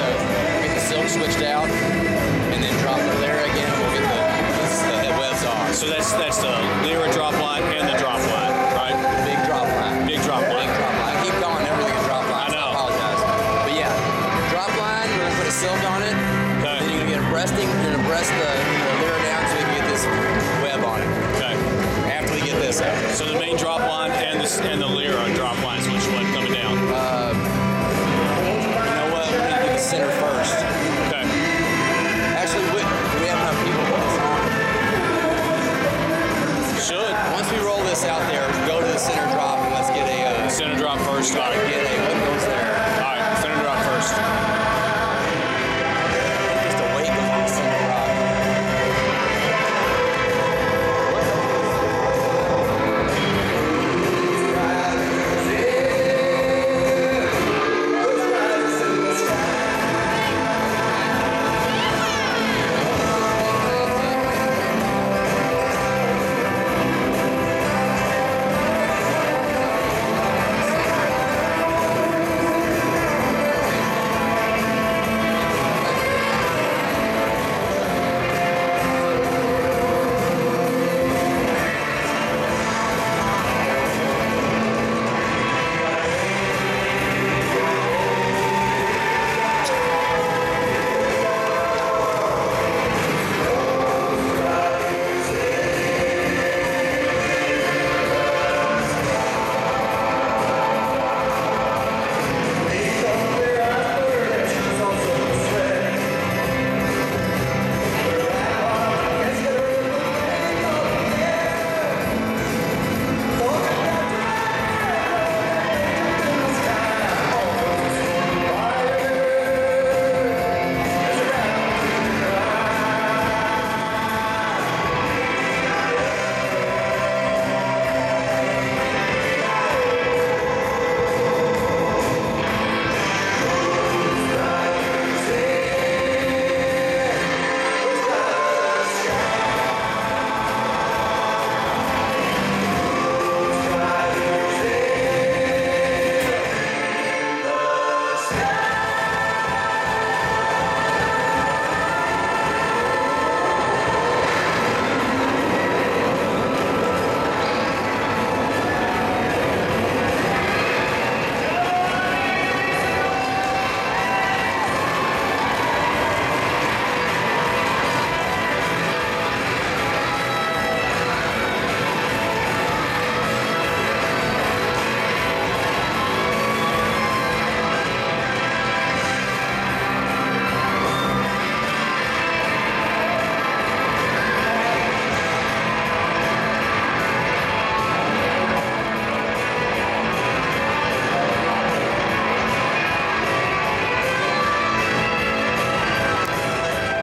So get the silk switched out and then drop the Lyra again. We'll get the, the, the webs off. So that's that's the Lyra drop line and the drop line, right? The big drop line. Big drop line. Big drop line. I keep calling everything a drop line. I know. So I apologize. But yeah, drop line. We're gonna put a silk on it. Okay. Then you're gonna get a breasting. You're gonna breast the, the Lyra down so we can get this web on it. Okay. After we get this out. So the main drop line and the and the Lyra drop line is what you coming down. Uh, center first. Okay. Actually, we, we have enough people. Should Once we roll this out there, go to the center drop and let's get a. Uh, center drop first. All right.